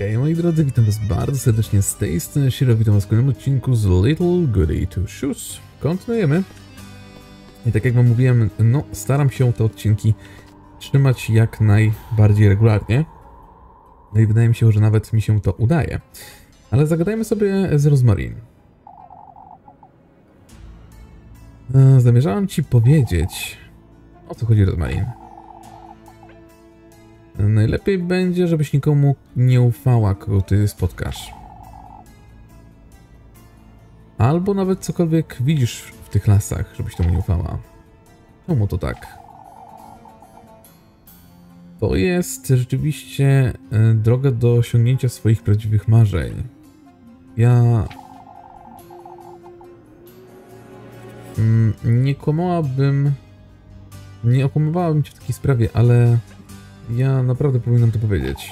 Hej moi drodzy, witam was bardzo serdecznie z tej strony Shiro, witam was w kolejnym odcinku z Little Goody Two Shoes. Kontynuujemy. I tak jak wam mówiłem, no staram się te odcinki trzymać jak najbardziej regularnie. No i wydaje mi się, że nawet mi się to udaje. Ale zagadajmy sobie z Rosmarin. E, Zamierzałem ci powiedzieć, o co chodzi Rosmarin. Najlepiej będzie, żebyś nikomu nie ufała, kogo ty spotkasz. Albo nawet cokolwiek widzisz w tych lasach, żebyś temu nie ufała. Czemu to tak? To jest rzeczywiście e, droga do osiągnięcia swoich prawdziwych marzeń. Ja... Mm, Nie kłamałabym... Nie okłamywałabym cię w takiej sprawie, ale... Ja naprawdę powinienem to powiedzieć.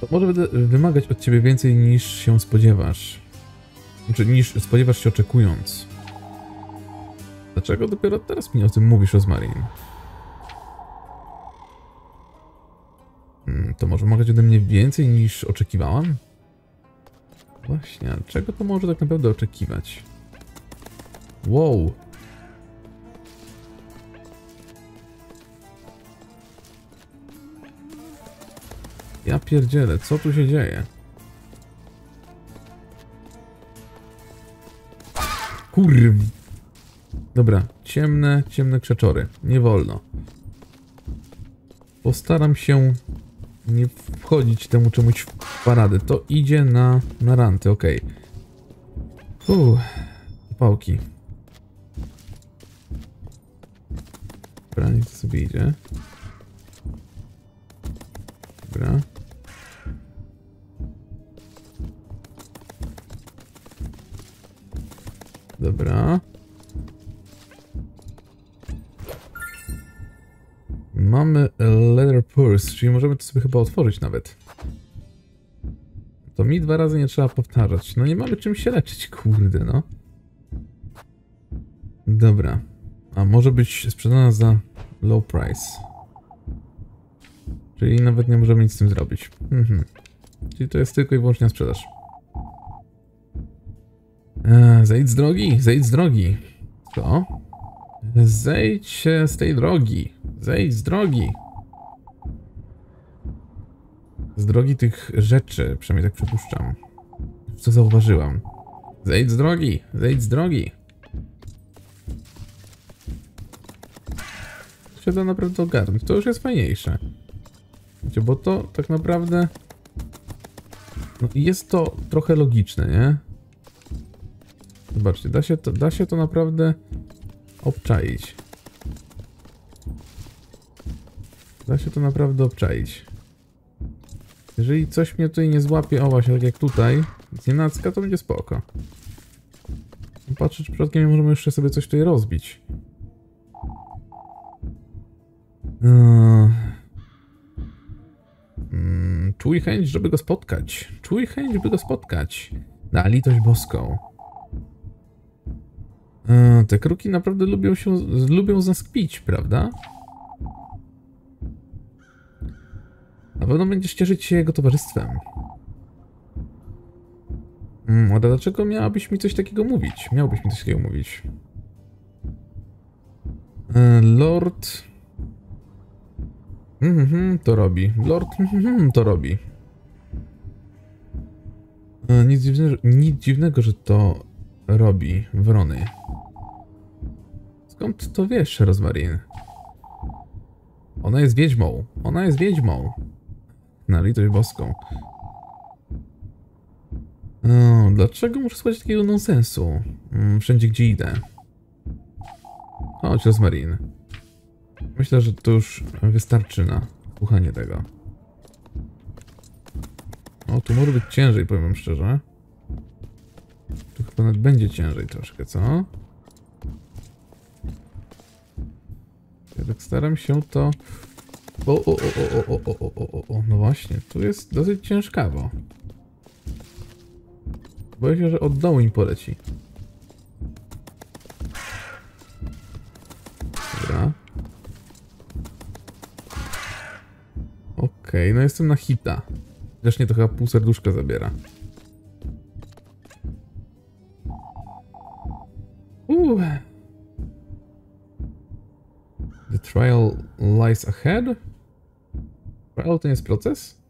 To może wy- wymagać od ciebie więcej niż się spodziewasz. Znaczy, niż spodziewasz się oczekując. Dlaczego dopiero teraz mi o tym mówisz, Rosmarin? Hmm, To może wymagać ode mnie więcej niż oczekiwałam? Właśnie, czego to może tak naprawdę oczekiwać? Wow, Ja pierdzielę, co tu się dzieje? Kurw. Dobra, ciemne, ciemne krzeczory. Nie wolno. Postaram się nie wchodzić temu czemuś w paradę. To idzie na, na ranty, okej. Okay. Pałki. Dobra, to sobie idzie. Dobra. Dobra. Mamy leather purse, czyli możemy to sobie chyba otworzyć nawet. To mi dwa razy nie trzeba powtarzać. No nie mamy czym się leczyć, kurde no. Dobra. A może być sprzedana za low price. Czyli nawet nie możemy nic z tym zrobić. Mhm. Czyli to jest tylko i wyłącznie sprzedaż. Eee, zejdź z drogi, zejdź z drogi. Co? Zejdź się z tej drogi. Zejdź z drogi. Z drogi tych rzeczy, przynajmniej tak przypuszczam. Co zauważyłam? Zejdź z drogi, zejdź z drogi. Się da naprawdę ogarnąć. To już jest fajniejsze. Bo to tak naprawdę no, jest to trochę logiczne, nie? Zobaczcie, da się to, da się to naprawdę obczaić. Da się to naprawdę obczaić. Jeżeli coś mnie tutaj nie złapie, o właśnie, tak jak tutaj, z nienacka, to będzie spoko. Patrzę, czy przypadkiem nie możemy jeszcze sobie coś tutaj rozbić. Eee... Mm, czuj chęć, żeby go spotkać. Czuj chęć, by go spotkać. Na litość boską. E, te kruki naprawdę lubią się, lubią z nas kpić, prawda? Na pewno będziesz cieszyć się jego towarzystwem. Mm, a dlaczego miałabyś mi coś takiego mówić? Miałbyś mi coś takiego mówić. E, Lord... Mhm, to robi. Lord mhm, to robi. E, Nic dziwnego, nic dziwnego, że to robi Wrony. Skąd to wiesz, Rosmarin? Ona jest wiedźmą. Ona jest wiedźmą. Na litość boską. O, dlaczego muszę słuchać takiego nonsensu? Mm, Wszędzie, gdzie idę. Chodź, Rosmarin. Myślę, że to już wystarczy na słuchanie tego. O, tu może być ciężej, powiem szczerze. Tu chyba nawet będzie ciężej troszkę, co? Tak staram się to... O, o, o, o, o, o, o, o, o, o, no właśnie, tu jest dosyć ciężkawo. Boję się, że od dołu im poleci. Dobra. Okej, no jestem na hita. Zresztą to chyba pół serduszka zabiera. Uuu. Trial lies ahead? Trial to nie jest proces?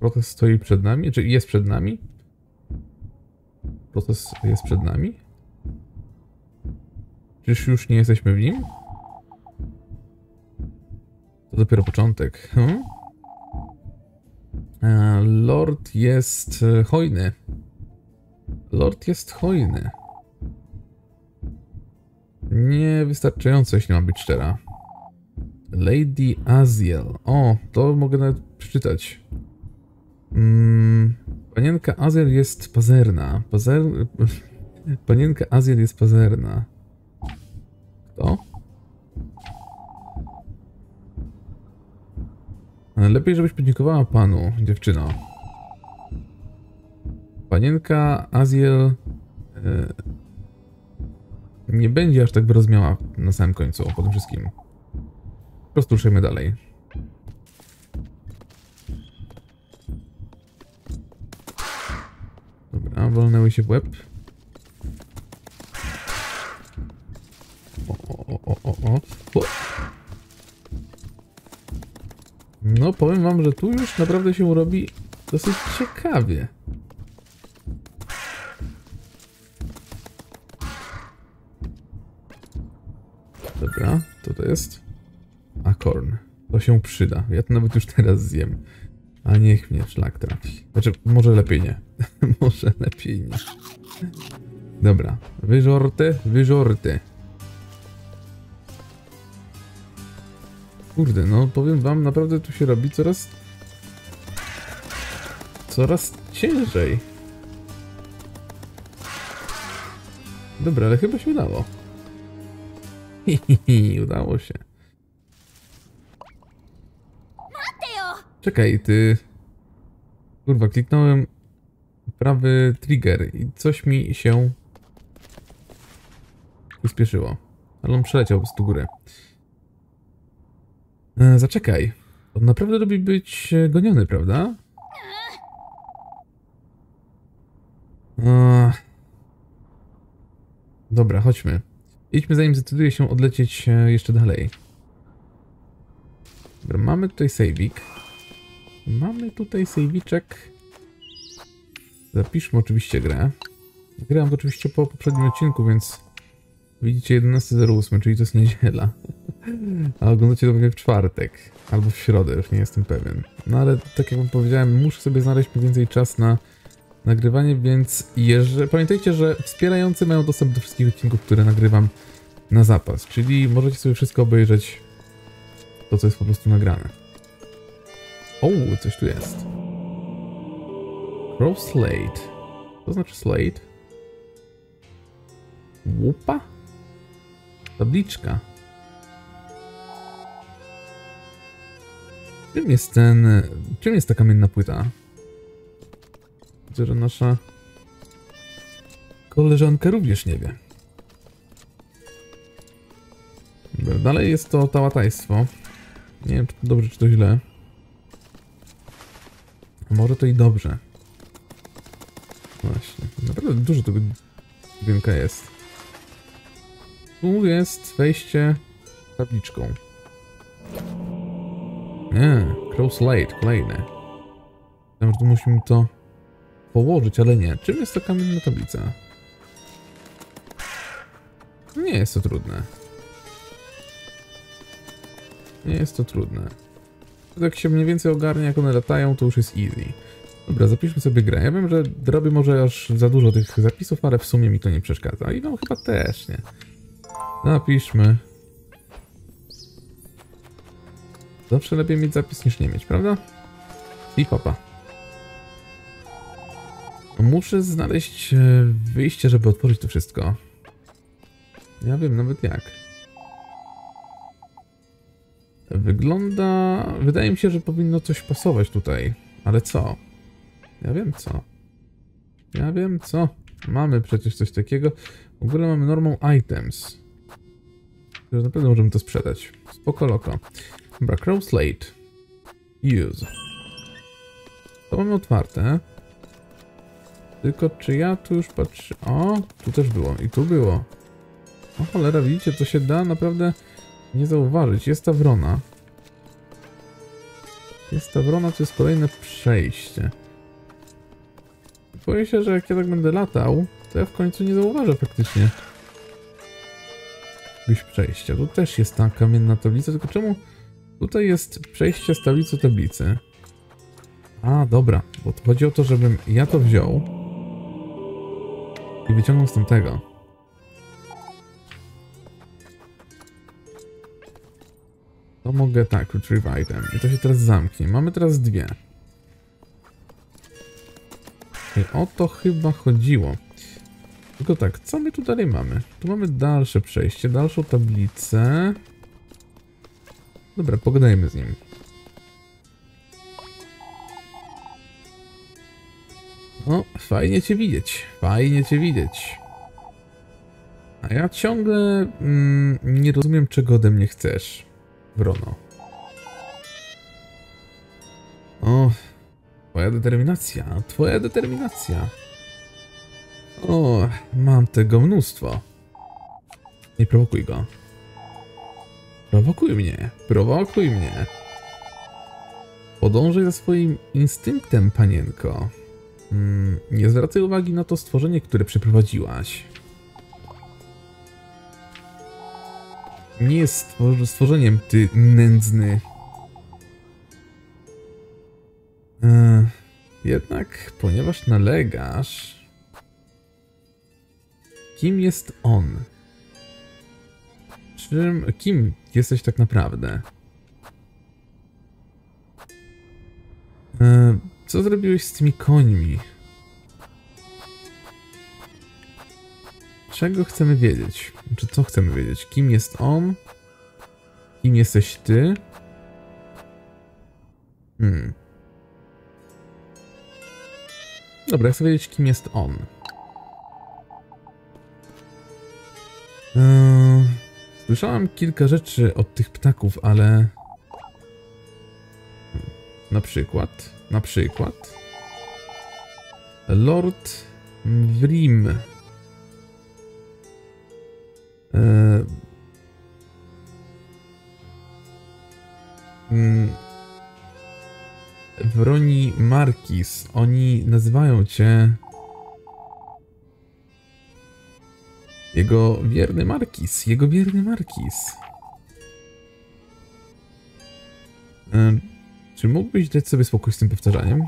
Proces stoi przed nami? Czy jest przed nami? Proces jest przed nami? Czyż już nie jesteśmy w nim? To dopiero początek. Hmm? E, Lord jest hojny. Lord jest hojny. Niewystarczająco, jeśli mam być szczera. Lady Aziel. O, to mogę nawet przeczytać. Mm, panienka Aziel jest pazerna. Pazer... Panienka Aziel jest pazerna. Kto? Lepiej, żebyś podziękowała panu, dziewczyno. Panienka Aziel e, nie będzie aż tak wyrozumiała na samym końcu po tym wszystkim. Prostu ruszajmy dalej. Dobra, wolnęły się w łeb. O, o, o, o, o. No, powiem wam, że tu już naprawdę się robi dosyć ciekawie. Dobra, to to jest akorn. To się przyda. Ja to nawet już teraz zjem. A niech mnie szlak trafi. Znaczy, może lepiej nie. może lepiej nie. Dobra, wyżorty, wyżorty. Kurde, no powiem wam, naprawdę tu się robi coraz... Coraz ciężej. Dobra, ale chyba się udało. Hihihi, udało się. Czekaj, ty... Kurwa, kliknąłem prawy trigger i coś mi się przyspieszyło. Ale on przeleciał prostu górę. E, zaczekaj. On naprawdę lubi być e, goniony, prawda? E, dobra, chodźmy. Idźmy zanim zdecyduje się odlecieć e, jeszcze dalej. Dobra, mamy tutaj saveik. Mamy tutaj save'iczek. Zapiszmy oczywiście grę. Grałem to oczywiście po poprzednim odcinku, więc widzicie 11.08, czyli to jest niedziela. A oglądacie to pewnie w czwartek. Albo w środę, już nie jestem pewien. No ale tak jak wam powiedziałem, muszę sobie znaleźć mniej więcej czas na nagrywanie, więc pamiętajcie, że wspierający mają dostęp do wszystkich odcinków, które nagrywam na zapas. Czyli możecie sobie wszystko obejrzeć to, co jest po prostu nagrane. O, coś tu jest. Crow Slate. Co znaczy Slate? Łupa? Tabliczka. Czym jest ten... Czym jest ta kamienna płyta? Widzę, że nasza koleżanka również nie wie. Dalej jest to tałataństwo. Nie wiem, czy to dobrze, czy to źle. Może to i dobrze. Właśnie. Naprawdę dużo tego dźwięka jest. Tu jest wejście tabliczką. Nie, Crow Slate, kolejne. Myślałem, że tu musimy to położyć, ale nie. Czym jest ta kamienna tablica? Nie jest to trudne. Nie jest to trudne. Jak się mniej więcej ogarnie, jak one latają, to już jest easy. Dobra, zapiszmy sobie grę. Ja wiem, że robię może aż za dużo tych zapisów, ale w sumie mi to nie przeszkadza. I wam chyba też, nie? Napiszmy. Zawsze lepiej mieć zapis niż nie mieć, prawda? I papa. Muszę znaleźć e, wyjście, żeby otworzyć to wszystko. Ja wiem nawet jak. Wygląda... Wydaje mi się, że powinno coś pasować tutaj. Ale co? Ja wiem co. Ja wiem co. Mamy przecież coś takiego. W ogóle mamy normal items. Że naprawdę możemy to sprzedać. Spoko loko. Dobra, Crow Slate. Use. To mamy otwarte. Tylko czy ja tu już patrzę... O, tu też było i tu było. O cholera, widzicie, to się da naprawdę nie zauważyć. Jest ta wrona. Jest ta wrona, to jest kolejne przejście. Boję się, że jak ja tak będę latał, to ja w końcu nie zauważę faktycznie jakiegoś przejścia. Tu też jest ta kamienna tablica, tylko czemu tutaj jest przejście z tablicy tablicy? A, dobra, bo chodzi o to, żebym ja to wziął i wyciągnął z tamtego. To mogę tak, retrieve item. I to się teraz zamknie. Mamy teraz dwie. I o to chyba chodziło. Tylko tak, co my tu dalej mamy? Tu mamy dalsze przejście, dalszą tablicę. Dobra, pogadajmy z nim. O, fajnie cię widzieć, fajnie cię widzieć. A ja ciągle mm, nie rozumiem, czego ode mnie chcesz, Wrono. O, twoja determinacja, twoja determinacja. O, mam tego mnóstwo. Nie prowokuj go. Prowokuj mnie, prowokuj mnie. Podążaj za swoim instynktem, panienko. Mm, nie zwracaj uwagi na to stworzenie, które przeprowadziłaś. Nie jest stworzeniem, ty nędzny. E, jednak, ponieważ nalegasz, Kim jest on? Czym, kim jesteś tak naprawdę? E, co zrobiłeś z tymi końmi? Czego chcemy wiedzieć? Czy co chcemy wiedzieć? Kim jest on? Kim jesteś ty? Hmm. Dobra, chcę wiedzieć, kim jest on. Eee, kilka rzeczy od tych ptaków, ale... Na przykład, na przykład... Lord Wrim. Markis. Oni nazywają cię Jego wierny Markis, jego wierny Markis. Czy mógłbyś dać sobie spokój z tym powtarzaniem?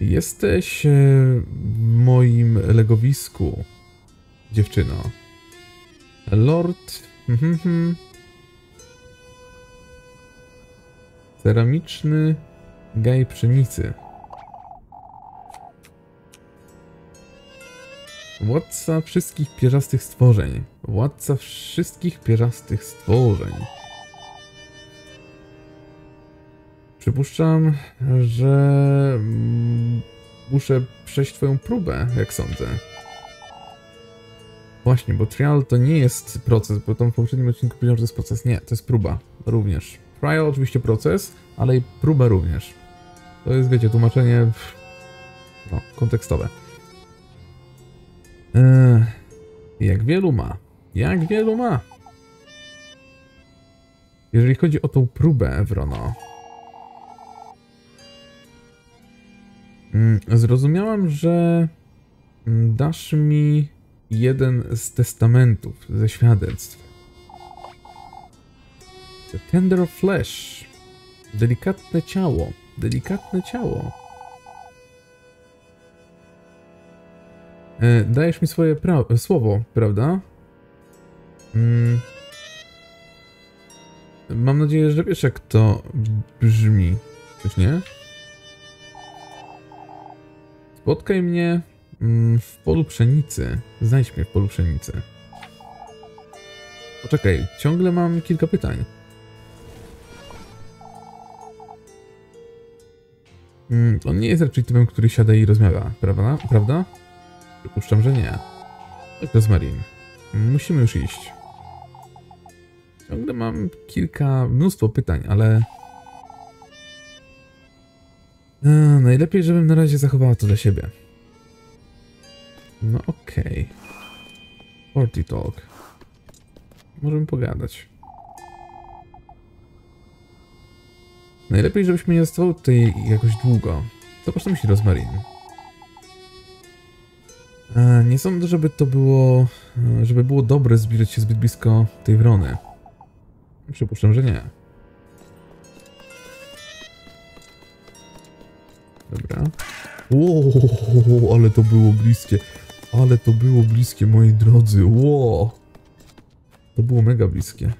Jesteś e, w moim legowisku, dziewczyno. Lord... Mhm, mhm. Ceramiczny gaj pszenicy. Władca wszystkich pierzastych stworzeń. Władca wszystkich pierzastych stworzeń. Przypuszczam, że mm, muszę przejść twoją próbę, jak sądzę. Właśnie, bo trial to nie jest proces, bo tam w poprzednim odcinku powiedziałem, że to jest proces. Nie, to jest próba również. Trial oczywiście proces, ale i próba również. To jest, wiecie, tłumaczenie no, kontekstowe. Eee, jak wielu ma? Jak wielu ma? Jeżeli chodzi o tą próbę, Ewrono. Mm, zrozumiałam, że mm, dasz mi jeden z testamentów, ze świadectw. The tender flesh. Delikatne ciało. Delikatne ciało. E, dajesz mi swoje pra słowo, prawda? Mm. Mam nadzieję, że wiesz jak to brzmi. Coś nie? Spotkaj mnie mm, w polu pszenicy. Znajdź mnie w polu pszenicy. Poczekaj, ciągle mam kilka pytań. Mm, on nie jest raczej typem, który siada i rozmawia, prawda? Prawda? Przypuszczam, że nie. Rozmarin. Musimy już iść. Ciągle mam kilka, mnóstwo pytań, ale... E, najlepiej, żebym na razie zachowała to dla siebie. No okej. Okay. Forty Talk. Możemy pogadać. Najlepiej, żebyśmy nie zostały tutaj jakoś długo. Zobacz, co myśli Rosmarin. E, nie sądzę, żeby to było... e, żeby było dobre zbliżać się zbyt blisko tej wrony. Przypuszczam, że nie. Dobra. Ło, ale to było bliskie. Ale to było bliskie, moi drodzy. Ło. To było mega bliskie.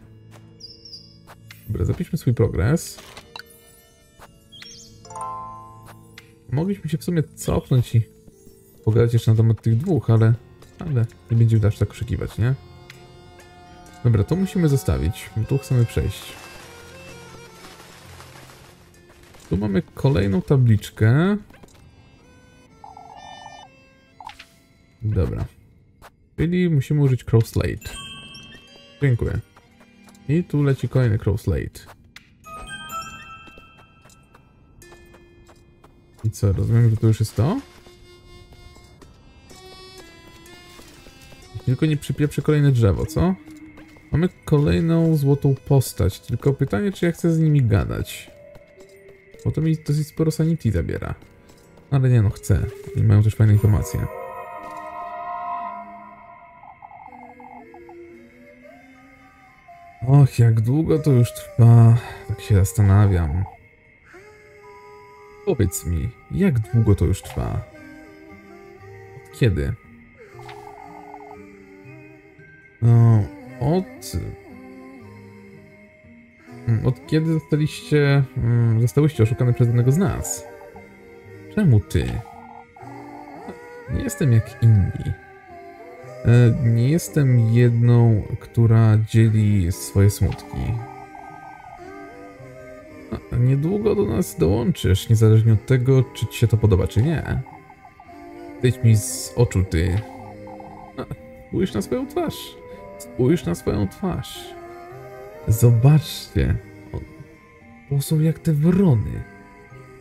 Dobra, zapiszmy swój progres. Mogliśmy się w sumie cofnąć i pogadać jeszcze na temat tych dwóch, ale... Ale nie będziemy aż tak krzykiwać, nie? Dobra, to musimy zostawić. Tu chcemy przejść. Tu mamy kolejną tabliczkę. Dobra. Czyli musimy użyć Crow Slate. Dziękuję. I tu leci kolejny Crow Slate. I co, rozumiem, że to już jest to? Tylko nie przypieprzy kolejne drzewo, co? Mamy kolejną złotą postać, tylko pytanie, czy ja chcę z nimi gadać. Bo to mi dosyć sporo sanity zabiera. Ale nie no, chcę. I mają też fajne informacje. Och, jak długo to już trwa, tak się zastanawiam. Powiedz mi, jak długo to już trwa? Od kiedy? No, od... Mm, Od kiedy zostaliście... mm, Zostałyście oszukane przez jednego z nas? Czemu ty? Nie jestem jak inni. E, Nie jestem jedną, która dzieli swoje smutki. Niedługo do nas dołączysz, niezależnie od tego, czy ci się to podoba, czy nie. Zejdź mi z oczu, ty. Spójrz na swoją twarz. Spójrz na swoją twarz. Zobaczcie. To są jak te wrony.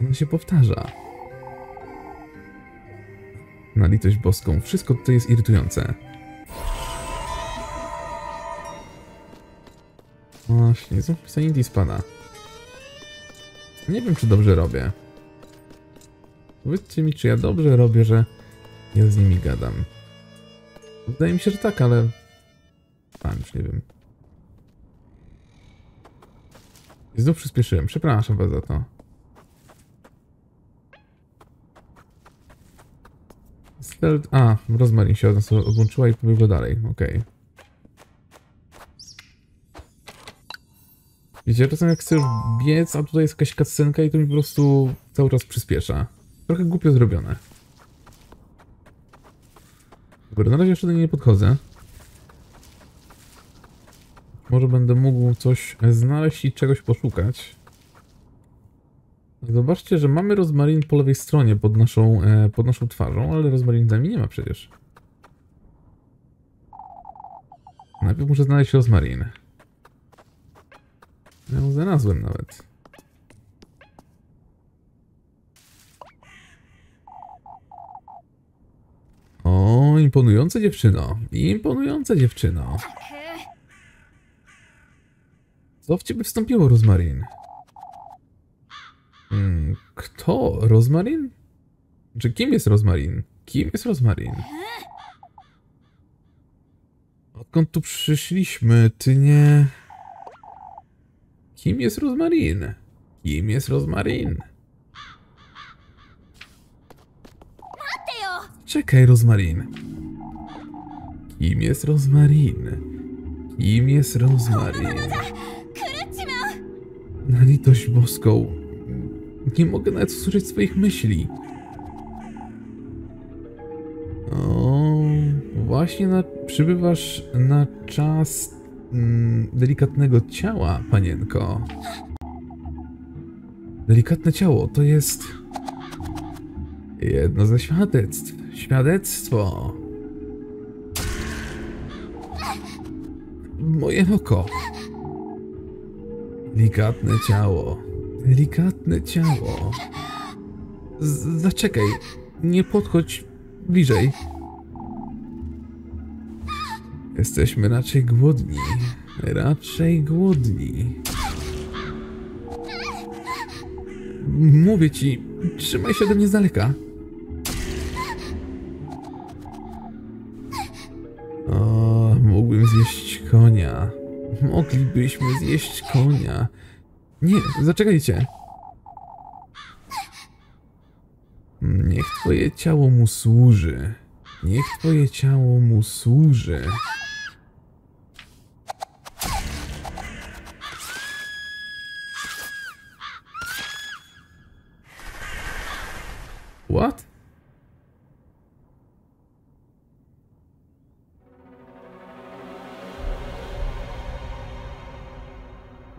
Ona się powtarza. Na litość boską, wszystko tutaj jest irytujące. Właśnie, znów Sanity spada. Nie wiem, czy dobrze robię. Powiedzcie mi, czy ja dobrze robię, że ja z nimi gadam. Wydaje mi się, że tak, ale... A, już nie wiem. I znów przyspieszyłem. Przepraszam was za to. Stealth... A, Rozmarin się od nas odłączyła i pobiegła dalej. Okej. Wiecie, czasem jak chcesz biec, a tutaj jest jakaś cutscenka i to mi po prostu cały czas przyspiesza. Trochę głupio zrobione. Dobra, na razie jeszcze do niej nie podchodzę. Może będę mógł coś znaleźć i czegoś poszukać. Zobaczcie, że mamy rozmarin po lewej stronie pod naszą, e, pod naszą twarzą, ale rozmarin z nami nie ma przecież. Najpierw muszę znaleźć rozmarin. Ja ją znalazłem nawet. O, imponująca dziewczyno. Imponująca dziewczyno. Co w ciebie wstąpiło, Rozmarin? Hmm, kto? Rozmarin? Czy kim jest Rozmarin? Kim jest Rozmarin? Odkąd tu przyszliśmy, ty nie... Kim jest Rozmarin? Kim jest Rozmarin? Czekaj, Rozmarin. Kim jest Rozmarin? Kim jest Rozmarin? Na litość boską. Nie mogę nawet usłyszeć swoich myśli. O, właśnie na, przybywasz na czas delikatnego ciała, panienko. Delikatne ciało to jest jedno ze świadectw. Świadectwo. Moje oko. Delikatne ciało. Delikatne ciało. Z zaczekaj. Nie podchodź bliżej. Jesteśmy raczej głodni. Raczej głodni. Mówię ci, trzymaj się ode mnie z daleka. O, mógłbym zjeść konia. Moglibyśmy zjeść konia. Nie, zaczekajcie. Niech twoje ciało mu służy. Niech twoje ciało mu służy. What?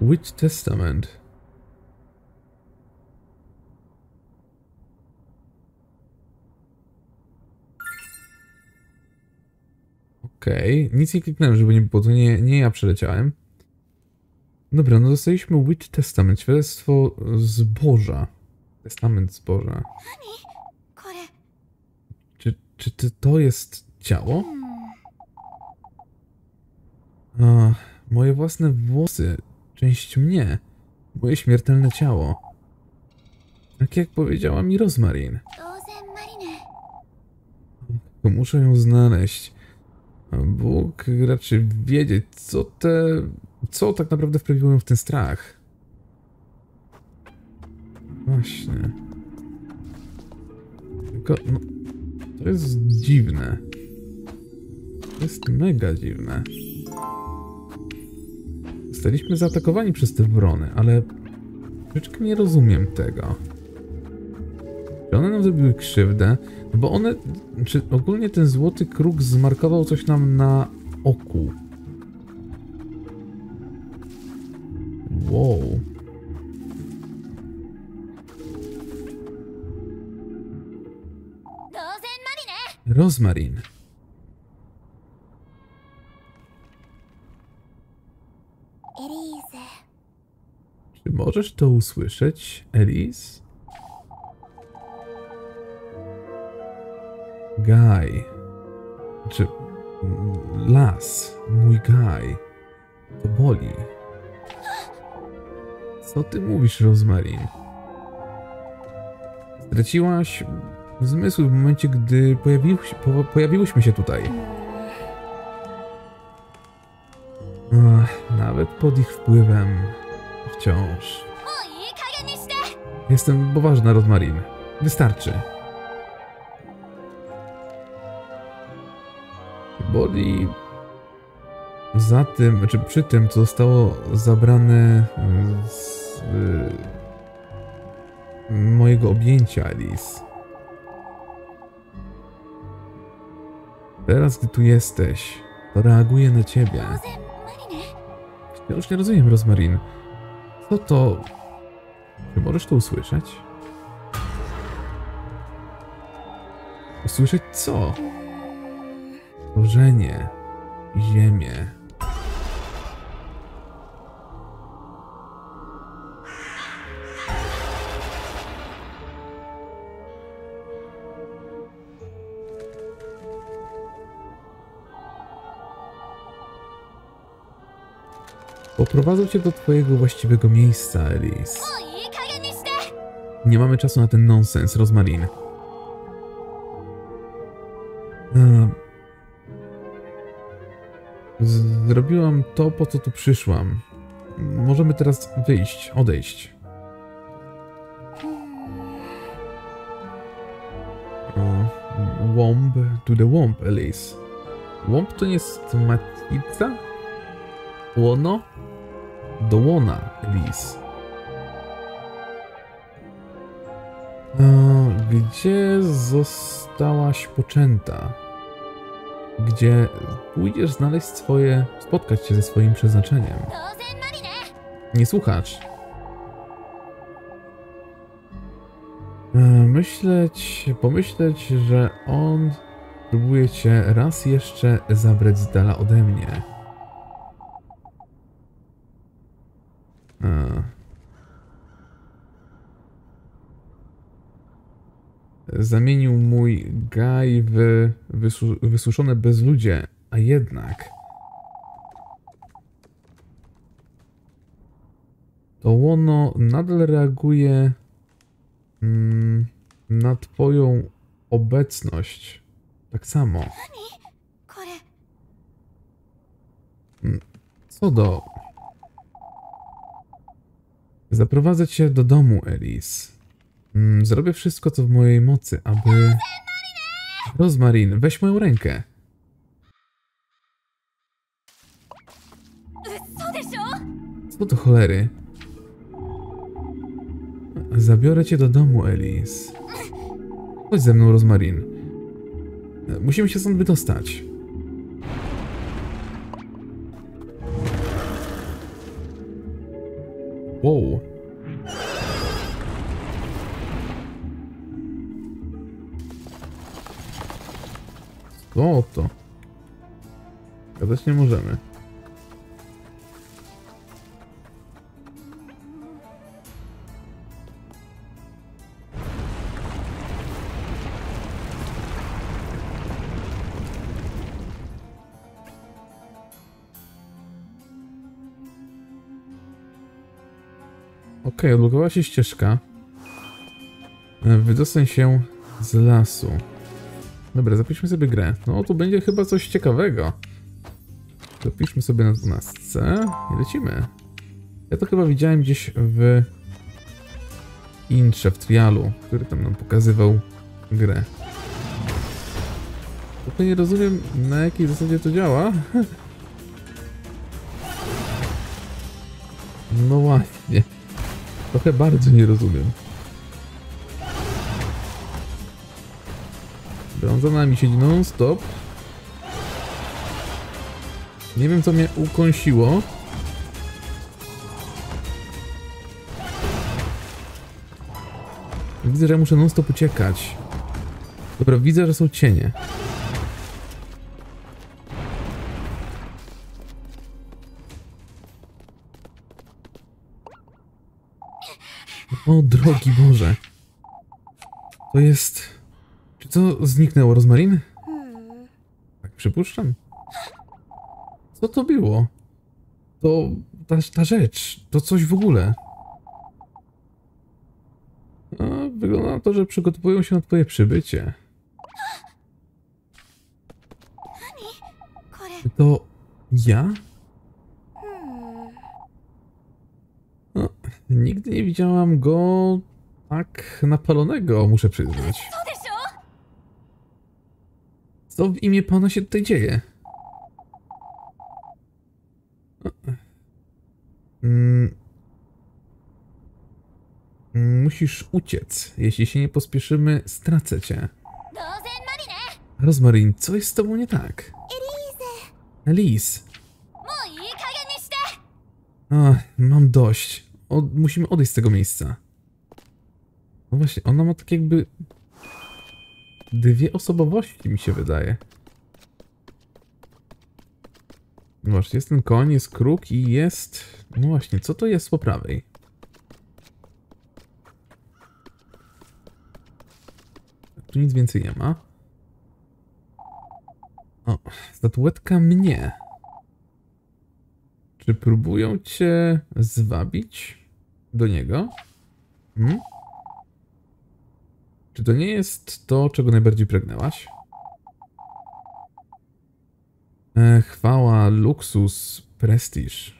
Which testament? Okej, okay. nic nie kliknąłem, żeby nie było, to nie, nie ja przeleciałem. Dobra, no dostaliśmy Witch Testament, świadectwo zboża. Testament zboża. Czy, czy, czy to jest ciało? A, moje własne włosy, część mnie, moje śmiertelne ciało. Tak jak powiedziała mi Rosmarin. To muszę ją znaleźć. Bóg raczy wiedzieć, co te... co tak naprawdę wprawiło ją w ten strach. Właśnie. Tylko, no... To jest dziwne. To jest mega dziwne. Zostaliśmy zaatakowani przez te wrony, ale... Troszeczkę nie rozumiem tego. Czy one nam zrobiły krzywdę? Bo one, czy ogólnie ten złoty kruk zmarkował coś nam na oku? Wow. Rozmarin. Czy możesz to usłyszeć, Elise? Guy. Czy las, mój Guy. To boli. Co ty mówisz, Rosmarin? Straciłaś zmysły w momencie, gdy pojawił po, pojawiłyśmy się tutaj. Ach, nawet pod ich wpływem wciąż. Jestem poważna, Rosmarin. Wystarczy. boli za tym, czy znaczy przy tym, co zostało zabrane z y, mojego objęcia, Alice. Teraz, gdy tu jesteś, to reaguję na ciebie. Już nie rozumiem, Rosmarin. Co to... Czy możesz to usłyszeć? Usłyszeć co? stworzenie, ziemię. Poprowadzę cię do twojego właściwego miejsca, Alice. Nie mamy czasu na ten nonsens, Rosmarin. Zrobiłam to, po co tu przyszłam. Możemy teraz wyjść, odejść. Womb to the Womb, Elise. Womb to nie jest matica? Łono? Do łona, Elise. Gdzie zostałaś poczęta? gdzie pójdziesz znaleźć swoje, spotkać się ze swoim przeznaczeniem. Nie słuchasz. E, myśleć, pomyśleć, że on próbuje cię raz jeszcze zabrać z dala ode mnie. Zamienił mój gaj w wysu wysuszone bezludzie, a jednak... To łono nadal reaguje mm, na twoją obecność. Tak samo. これ Co do... Zaprowadzę cię do domu, Elis. Mm, zrobię wszystko, co w mojej mocy, aby... Rosmarin, weź moją rękę. Co to cholery? Zabiorę cię do domu, Elise. Chodź ze mną, Rosmarin. Musimy się stąd wydostać. Wow. Co to? Gadać nie możemy. Okej, odblokowała się ścieżka. E, Wydostań się z lasu. Dobra, zapiszmy sobie grę. No, tu będzie chyba coś ciekawego. Zapiszmy sobie na 12 i lecimy. Ja to chyba widziałem gdzieś w intrze, w trialu, który tam nam pokazywał grę. Tylko nie rozumiem, na jakiej zasadzie to działa. No właśnie. Trochę bardzo nie rozumiem. On za nami siedzi non stop. Nie wiem co mnie ukąsiło. Widzę, że muszę non stop uciekać. Dobra, widzę, że są cienie. O drogi Boże. To jest... Czy to zniknęło, Rozmarin? Tak przypuszczam. Co to było? To... Ta, ta rzecz. To coś w ogóle. A, wygląda na to, że przygotowują się na twoje przybycie. to... ja? No, nigdy nie widziałam go tak napalonego, muszę przyznać. Co w imię pana się tutaj dzieje? Mm. Musisz uciec. Jeśli się nie pospieszymy, stracę cię. Rozmarin, co jest z tobą nie tak? Elise. Ach, mam dość. Musimy odejść z tego miejsca. No właśnie, ona ma tak jakby Dwie osobowości, mi się wydaje. No właśnie, jest ten koń, jest kruk i jest... No właśnie, co to jest po prawej? Tu nic więcej nie ma. O, statuetka mnie. Czy próbują cię zwabić do niego? Hmm? Czy to nie jest to, czego najbardziej pragnęłaś? E, chwała, luksus, prestiż.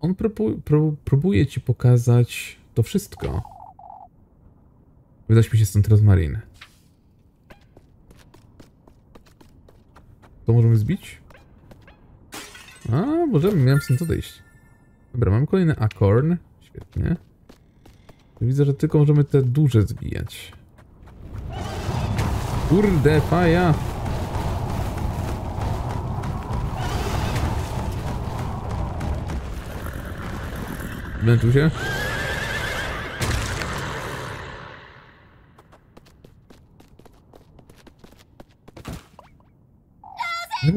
On próbu pró próbuje ci pokazać to wszystko. Wydaśmy się stąd rozmarin. To możemy zbić? A, możemy, miałem stąd odejść. Dobra, mam kolejny akorn. Świetnie. Widzę, że tylko możemy te duże zbijać. Kurde, faja! Męczył się?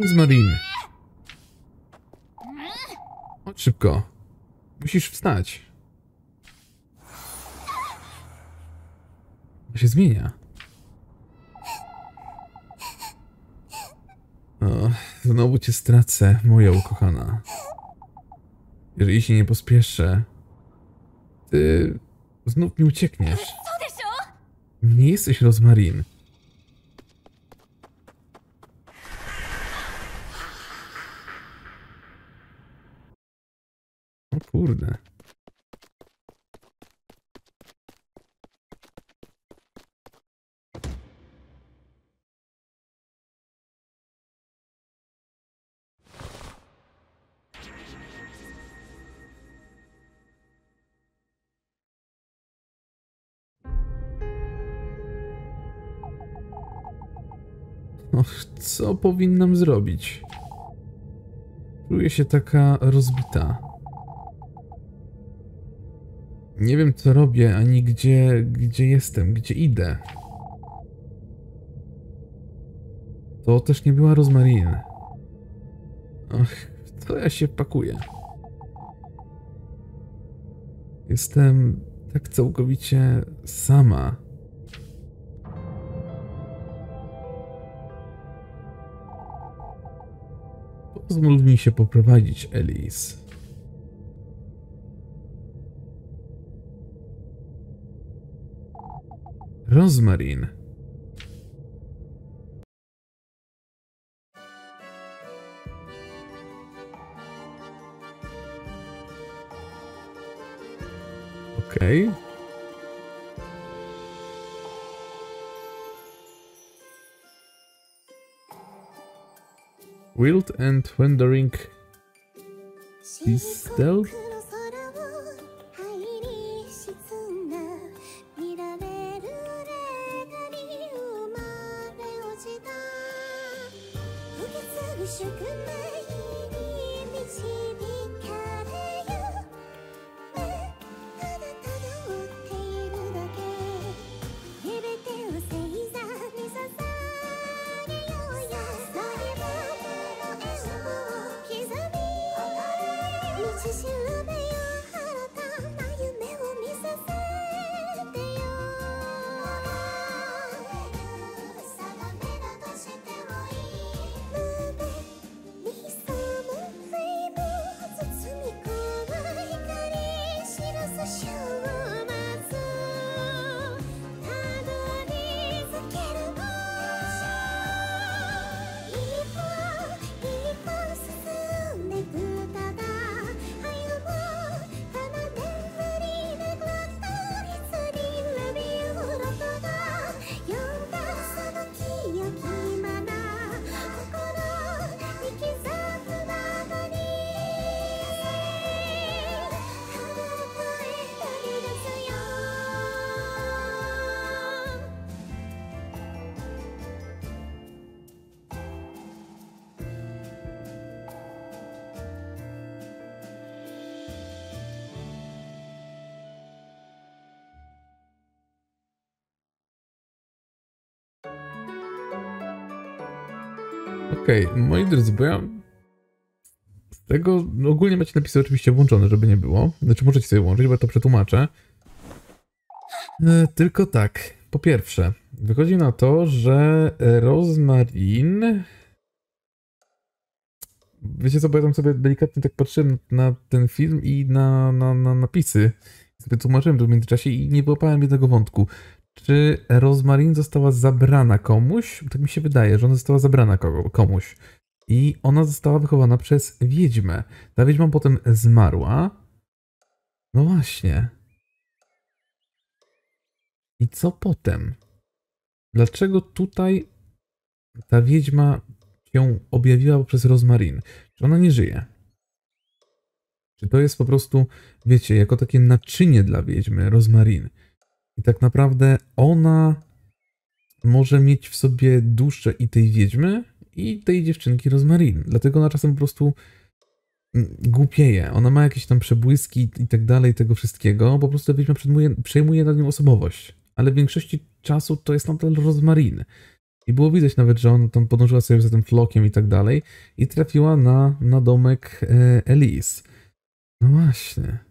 Rozmarin. Chodź szybko. Musisz wstać. To się zmienia. Znowu cię stracę, moja ukochana. Jeżeli się nie pospieszę, ty znów mi uciekniesz. Nie jesteś Rosmarin. O kurde. Co powinnam zrobić? Czuję się taka rozbita. Nie wiem co robię, ani gdzie, gdzie jestem, gdzie idę. To też nie była rozmarin. Ach, co ja się pakuję? Jestem tak całkowicie sama. Pozwól mi się poprowadzić, Elise. Rozmarin. Okej. Wild and Wandering Pistol? Okej, moi drodzy, bo ja z tego no ogólnie macie napisy oczywiście włączone, żeby nie było. Znaczy możecie sobie włączyć, bo ja to przetłumaczę. E, tylko tak, po pierwsze, wychodzi na to, że Rosmarin... Wiecie co, bo ja tam sobie delikatnie tak patrzyłem na ten film i na, na, na napisy. Sobie tłumaczyłem w międzyczasie i nie wyłapałem jednego wątku. Czy Rosmarin została zabrana komuś? Tak mi się wydaje, że ona została zabrana komuś. I ona została wychowana przez wiedźmę. Ta wiedźma potem zmarła. No właśnie. I co potem? Dlaczego tutaj ta wiedźma się objawiła poprzez Rosmarin? Czy ona nie żyje? Czy to jest po prostu, wiecie, jako takie naczynie dla wiedźmy, Rosmarin? I tak naprawdę ona może mieć w sobie duszę i tej wiedźmy, i tej dziewczynki Rosmarin. Dlatego ona czasem po prostu mm, głupieje. Ona ma jakieś tam przebłyski i tak dalej, tego wszystkiego. Po prostu ta wiedźma przejmuje, przejmuje nad nią osobowość. Ale w większości czasu to jest nadal Rosmarin. I było widać nawet, że ona tam podążyła sobie za tym flokiem i tak dalej i trafiła na, na domek e, Elise. No właśnie.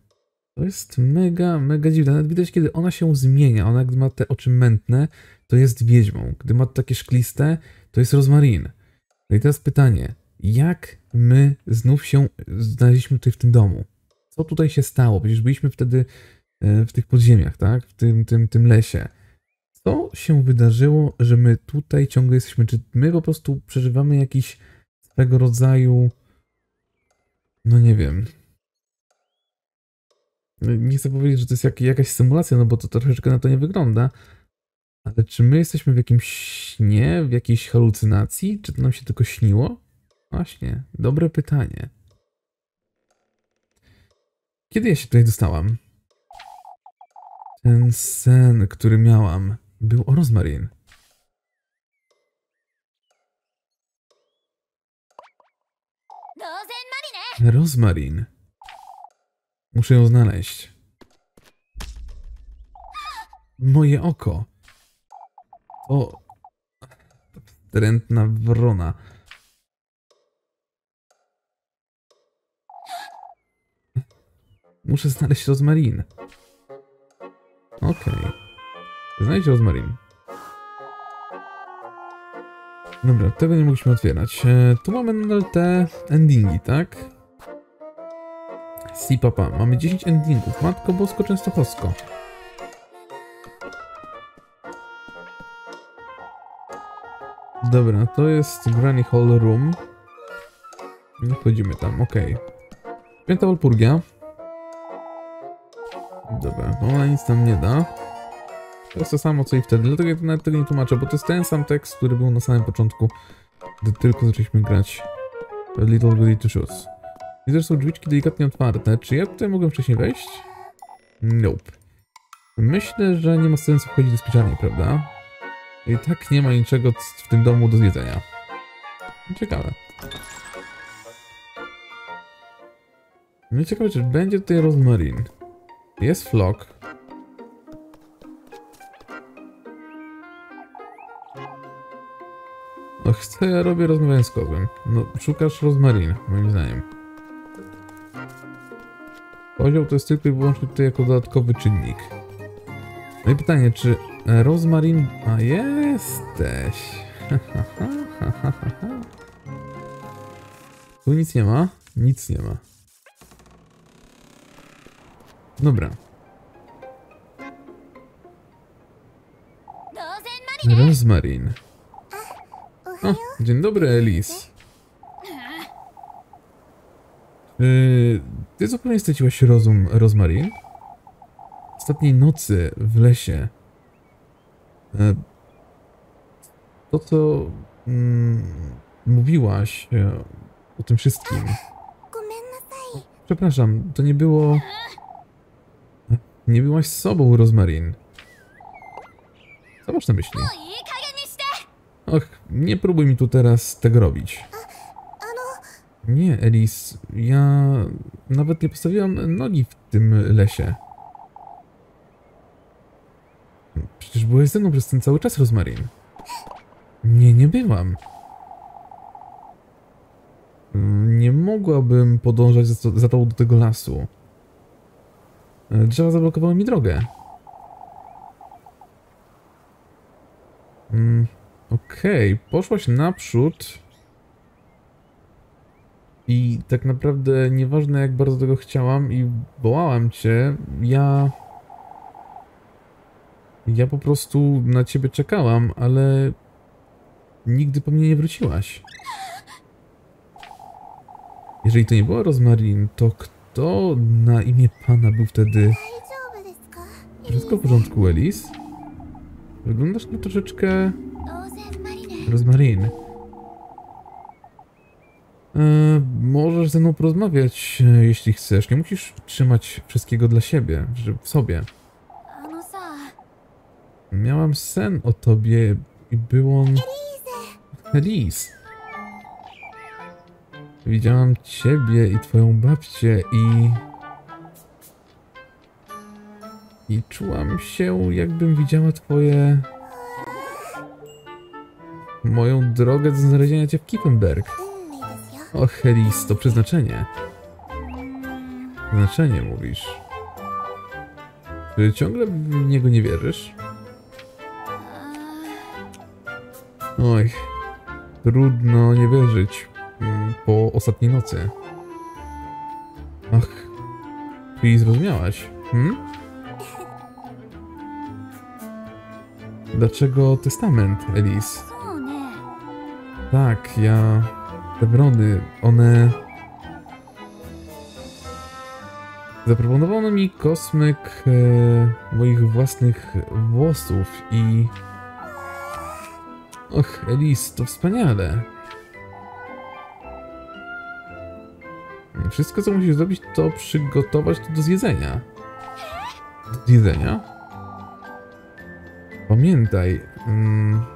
To jest mega, mega dziwne. Nawet widać, kiedy ona się zmienia. Ona, gdy ma te oczy mętne, to jest wiedźmą. Gdy ma takie szkliste, to jest rozmarin. No i teraz pytanie, jak my znów się znaleźliśmy tutaj w tym domu? Co tutaj się stało? Przecież byliśmy wtedy e, w tych podziemiach, tak? W tym, tym, tym lesie. Co się wydarzyło, że my tutaj ciągle jesteśmy? Czy my po prostu przeżywamy jakiś swego rodzaju, no nie wiem. Nie chcę powiedzieć, że to jest jak, jakaś symulacja, no bo to troszeczkę na to nie wygląda. Ale czy my jesteśmy w jakimś śnie, w jakiejś halucynacji? Czy to nam się tylko śniło? Właśnie, dobre pytanie. Kiedy ja się tutaj dostałam? Ten sen, który miałam, był o Rosmarin. Rosmarin. Muszę ją znaleźć. Moje oko. To... Wstrętna wrona. Muszę znaleźć rozmarin. Okej. Znajdź rozmarin. Dobra, tego nie mogliśmy otwierać. E, tu mamy nadal te endingi, tak? Si papa, mamy 10 endingów. Matko Bosko Częstochowsko. Dobra, to jest Granny Hall Room. Nie wchodzimy tam, okej. Okay. Piąta Walpurgia. Dobra, ona nic nam nie da. To jest to samo co i wtedy, dlatego ja nawet tego nie tłumaczę, bo to jest ten sam tekst, który był na samym początku, gdy tylko zaczęliśmy grać Little Goody to Shoes. I zresztą są drzwiczki delikatnie otwarte. Czy ja tutaj mogłem wcześniej wejść? Nope. Myślę, że nie ma sensu wchodzić do spiżarni, prawda? I tak nie ma niczego w tym domu do zwiedzenia. Ciekawe. No ciekawe, czy będzie tutaj rozmarin. Jest flock. No chcę, ja robię rozmawiając z kozłem. No, szukasz rozmarin, moim zdaniem. Poziom to jest tylko i wyłącznie tutaj jako dodatkowy czynnik. No i pytanie, czy rozmarin... A jesteś! tu nic nie ma? Nic nie ma. Dobra. Rozmarin. O, dzień dobry, Elis. Yy, ty zupełnie straciłaś rozum, Rozmarin? Ostatniej nocy w lesie. Yy, to, co mm, mówiłaś yy, o tym wszystkim. Przepraszam, to nie było... Nie byłaś z sobą, Rozmarin. Co masz na myśli? Och, nie próbuj mi tu teraz tego robić. Nie, Elis, ja nawet nie postawiłam nogi w tym lesie. Przecież byłeś ze mną przez ten cały czas, Rozmarin. Nie, nie byłam. Nie mogłabym podążać za, za tobą do tego lasu. Drzewa zablokowały mi drogę. Mm, Okej, okay. poszłaś naprzód. I tak naprawdę nieważne jak bardzo tego chciałam i wołałam cię, ja... Ja po prostu na ciebie czekałam, ale... Nigdy po mnie nie wróciłaś. Jeżeli to nie była Rozmarin, to kto na imię pana był wtedy... Wszystko w porządku, Elis? Wyglądasz na troszeczkę... Rozmarin. E, możesz ze mną porozmawiać, e, jeśli chcesz. Nie musisz trzymać wszystkiego dla siebie, w sobie. Miałam sen o tobie i był on... Elise. Widziałam ciebie i twoją babcię i... I czułam się, jakbym widziała twoje... Moją drogę do znalezienia cię w Kippenberg. O, Helis, to przeznaczenie. Przeznaczenie, mówisz. Czy ciągle w niego nie wierzysz? Oj, trudno nie wierzyć mm, po ostatniej nocy. Ach, czyli zrozumiałaś, hmm? Dlaczego testament, Elis? Tak, ja te wrony, one... Zaproponowano mi kosmyk e, moich własnych włosów i... Och, Elise, to wspaniale. Wszystko, co musisz zrobić, to przygotować to do zjedzenia. Do zjedzenia? Pamiętaj, mm,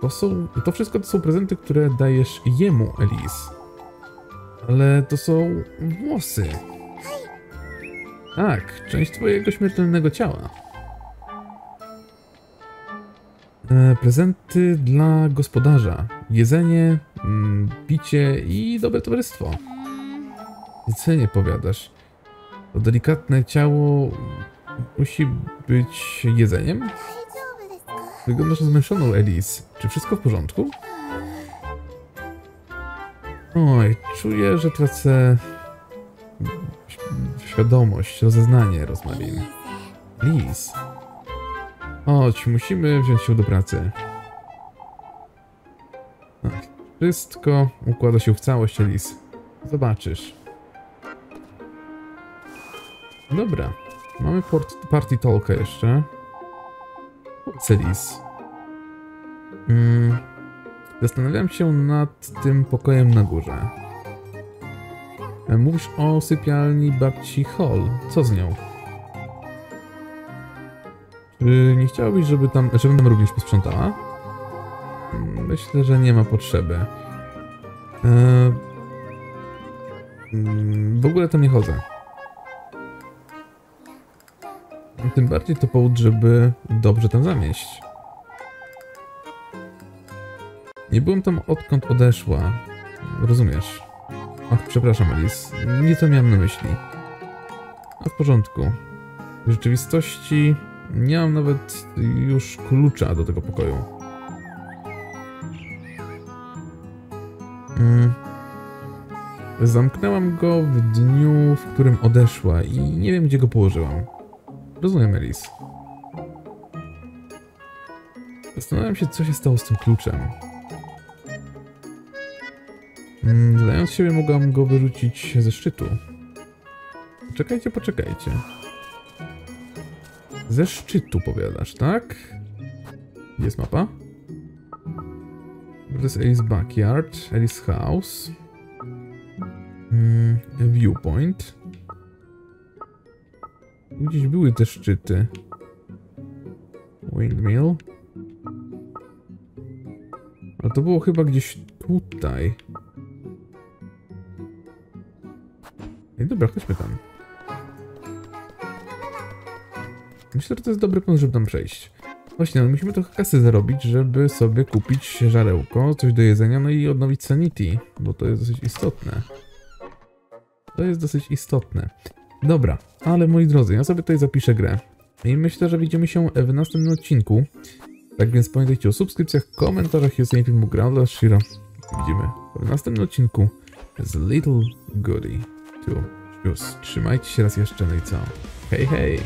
to są, to wszystko to są prezenty, które dajesz jemu, Elise. Ale to są włosy. Tak, część twojego śmiertelnego ciała. E, prezenty dla gospodarza. Jedzenie, mm, picie i dobre towarzystwo. Jedzenie, powiadasz. To delikatne ciało musi być jedzeniem? Wyglądasz zmęczoną, Elis. Czy wszystko w porządku? Oj, czuję, że tracę świadomość, rozeznanie, Rosmarin. Liz. Chodź, musimy wziąć się do pracy. Tak, wszystko układa się w całość, Liz. Zobaczysz. Dobra. Mamy party talka jeszcze. Celis. Mm, zastanawiam się nad tym pokojem na górze. Mówisz o sypialni babci Hall. Co z nią? Czy nie chciałabyś, żeby tam, żebym tam również posprzątała? Mm, Myślę, że nie ma potrzeby. E, mm, w ogóle tam nie chodzę. Tym bardziej to powód, żeby dobrze tam zamieść. Nie byłem tam odkąd odeszła. Rozumiesz? Ach, przepraszam, Alice. Nie to miałem na myśli. A w porządku. W rzeczywistości nie mam nawet już klucza do tego pokoju. Mm. Zamknęłam go w dniu, w którym odeszła i nie wiem, gdzie go położyłam. Rozumiem, Elis. Zastanawiam się, co się stało z tym kluczem. Mm, Zdając siebie, mogłam go wyrzucić ze szczytu. Poczekajcie, poczekajcie. Ze szczytu, powiadasz, tak? Jest mapa? To jest Alice Backyard, Alice House. Mm, viewpoint. Gdzieś były te szczyty. Windmill. Ale to było chyba gdzieś tutaj. Ej, dobra, chodźmy tam. Myślę, że to jest dobry pomysł, żeby tam przejść. Właśnie, no musimy trochę kasy zarobić, żeby sobie kupić żarełko, coś do jedzenia, no i odnowić sanity, bo to jest dosyć istotne. To jest dosyć istotne. Dobra, ale moi drodzy, ja sobie tutaj zapiszę grę. I myślę, że widzimy się w następnym odcinku. Tak więc pamiętajcie o subskrypcjach, komentarzach i ocenie filmu Gra dla Shiro. Widzimy w następnym odcinku z Little Goody 2. Już, trzymajcie się raz jeszcze, no i co? Hej, hej!